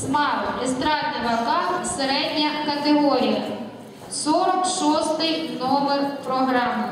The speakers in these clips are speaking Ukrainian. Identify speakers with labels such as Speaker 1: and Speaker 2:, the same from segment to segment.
Speaker 1: Смарт, естрадний вокал, середня категорія. 46 номер програми.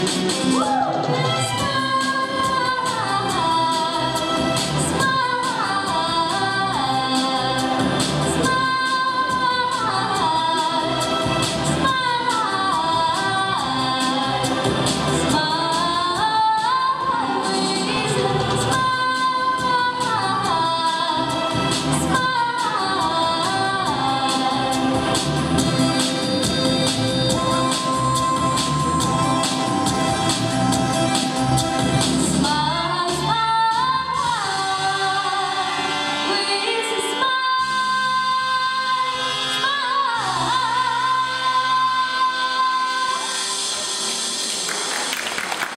Speaker 1: Woo!